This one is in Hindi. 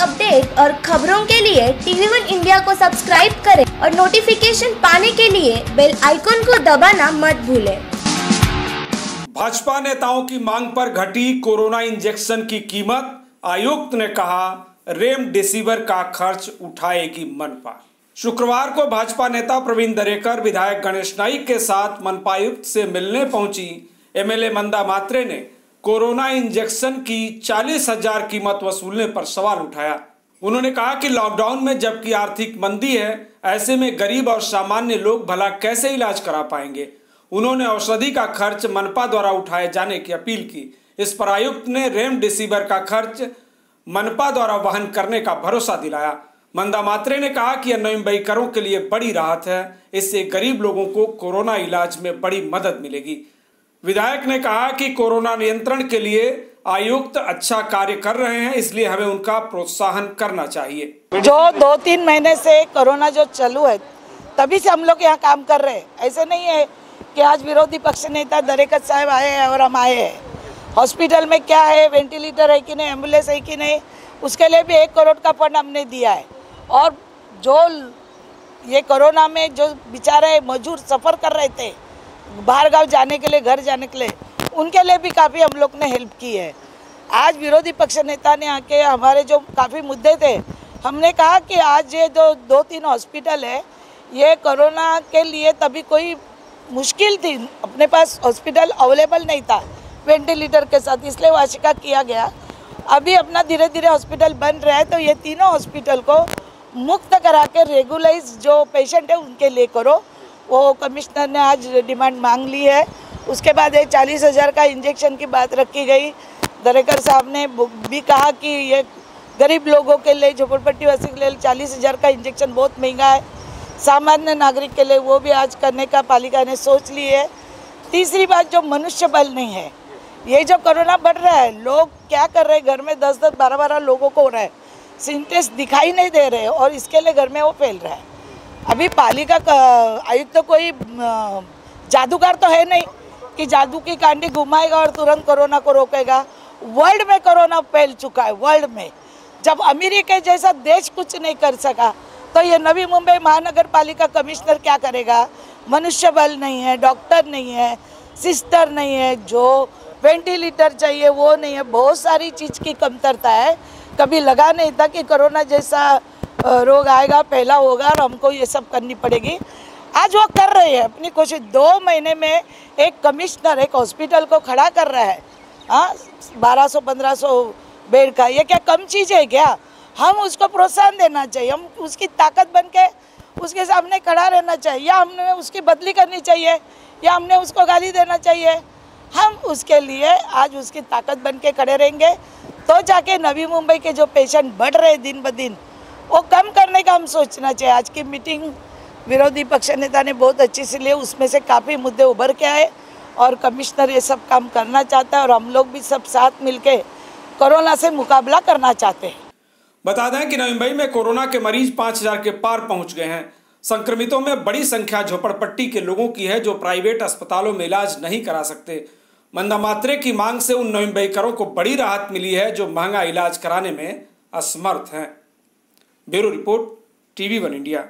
अपडेट और खबरों के लिए टीवी वन इंडिया को सब्सक्राइब करें और नोटिफिकेशन पाने के लिए बेल आइकॉन को दबाना मत भूलें। भाजपा नेताओं की मांग पर घटी कोरोना इंजेक्शन की कीमत, आयुक्त ने कहा रेमडेसिविर का खर्च उठाएगी मनपा। शुक्रवार को भाजपा नेता प्रवीण दरेकर विधायक गणेश नाइक के साथ मनपायुक्त से मिलने पहुँची। एमएलए मंदा मात्रे ने कोरोना इंजेक्शन की चालीस हज़ार कीमत वसूलने पर सवाल उठाया। उन्होंने कहा कि लॉकडाउन में जबकि आर्थिक मंदी है, ऐसे में गरीब और सामान्य लोग भला कैसे इलाज करा पाएँगे? उन्होंने औषधि का खर्च मनपा द्वारा उठाए जाने की अपील की। इस पर आयुक्त ने रेमडेसिविर का खर्च मनपा द्वारा वहन करने का भरोसा दिलाया। मंदा मात्रे ने कहा कि अन्नबई करों के लिए बड़ी राहत है। इससे गरीब लोगों को कोरोना इलाज में बड़ी मदद मिलेगी। विधायक ने कहा कि कोरोना नियंत्रण के लिए आयुक्त अच्छा कार्य कर रहे हैं, इसलिए हमें उनका प्रोत्साहन करना चाहिए। जो दो तीन महीने से कोरोना जो चालू है, तभी से हम लोग यहाँ काम कर रहे हैं। ऐसे नहीं है कि आज विरोधी पक्ष नेता दरेकत साहब आए हैं और हम आए हैं। हॉस्पिटल में क्या है, वेंटिलेटर है कि नहीं, एंबुलेंस है कि नहीं, उसके लिए भी एक करोड़ का फंड हमने दिया है। और जो ये कोरोना में जो बेचारे मजदूर सफ़र कर रहे थे बाहर गाँव जाने के लिए, घर जाने के लिए, उनके लिए भी काफ़ी हम लोग ने हेल्प की है। आज विरोधी पक्ष नेता ने आके हमारे जो काफ़ी मुद्दे थे, हमने कहा कि आज ये जो दो तीन हॉस्पिटल है, ये कोरोना के लिए तभी कोई मुश्किल थी, अपने पास हॉस्पिटल अवेलेबल नहीं था वेंटिलेटर के साथ, इसलिए वाशिका किया गया। अभी अपना धीरे धीरे हॉस्पिटल बन रहा है तो ये तीनों हॉस्पिटल को मुक्त करा के रेगुलाइज जो पेशेंट है, उनके लिए करो। वो कमिश्नर ने आज डिमांड मांग ली है। उसके बाद एक चालीस हज़ार का इंजेक्शन की बात रखी गई। दरेकर साहब ने भी कहा कि ये गरीब लोगों के लिए, झोपड़पट्टी वासी के लिए चालीस हज़ार का इंजेक्शन बहुत महँगा है। सामान्य नागरिक के लिए वो भी आज करने का पालिका ने सोच ली है। तीसरी बात, जो मनुष्य बल नहीं है, ये जो कोरोना बढ़ रहा है, लोग क्या कर रहे हैं? घर में दस दस, बारह बारह लोगों को हो रहा है। सिंटेस दिखाई नहीं दे रहे और इसके लिए घर में वो फैल रहा है। अभी पालिका आयुक्त तो कोई जादूगर तो है नहीं कि जादू की कांडी घुमाएगा और तुरंत कोरोना को रोकेगा। वर्ल्ड में कोरोना फैल चुका है वर्ल्ड में। जब अमेरिका जैसा देश कुछ नहीं कर सका तो ये नवी मुंबई महानगर पालिका कमिश्नर क्या करेगा? मनुष्य बल नहीं है, डॉक्टर नहीं है, सिस्टर नहीं है, जो वेंटिलेटर चाहिए वो नहीं है। बहुत सारी चीज़ की कमतरता है। कभी लगा नहीं था कि कोरोना जैसा रोग आएगा पहला होगा और हमको ये सब करनी पड़ेगी। आज वो कर रहे हैं, अपनी कोशिश। दो महीने में एक कमिश्नर एक हॉस्पिटल को खड़ा कर रहा है। हाँ बारह सौ, पंद्रह सौ बेड का, ये क्या कम चीज़ है क्या? हम उसको प्रोत्साहन देना चाहिए, हम उसकी ताकत बन के उसके सामने खड़ा रहना चाहिए, या हमने उसकी बदली करनी चाहिए, या हमने उसको गाली देना चाहिए। हम उसके लिए आज उसकी ताकत बन के खड़े रहेंगे। तो जाके नवी मुंबई के जो पेशेंट बढ़ रहे दिन ब दिन वो कम करने का हम सोचना चाहिए। आज की मीटिंग विरोधी पक्ष नेता ने बहुत अच्छी से लिए, उसमें से काफ़ी मुद्दे उभर के आए और कमिश्नर ये सब काम करना चाहता है और हम लोग भी सब साथ मिलके कोरोना से मुकाबला करना चाहते हैं। बता दें कि नवी मुंबई में कोरोना के मरीज़ 5000 के पार पहुँच गए हैं। संक्रमितों में बड़ी संख्या झोपड़पट्टी के लोगों की है जो प्राइवेट अस्पतालों में इलाज नहीं करा सकते। मंदा मात्रे की मांग से उन नवम्बईकरों को बड़ी राहत मिली है जो महँगा इलाज कराने में असमर्थ हैं। Bureau report TV one India.